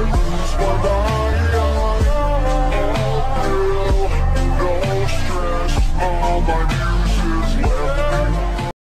Bye.